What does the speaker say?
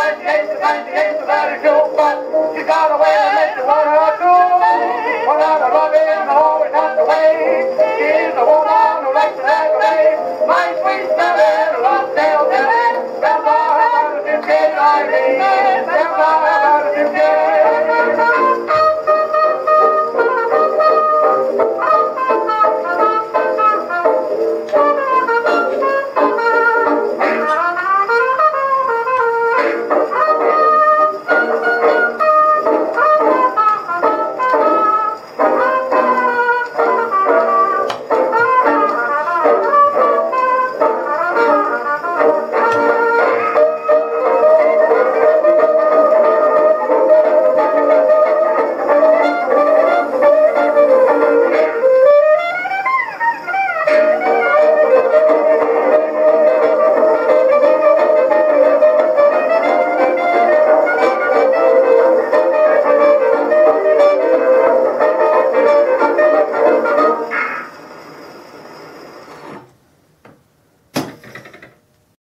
fight against the fight against the battle you gotta win and make the one or too. One out of love.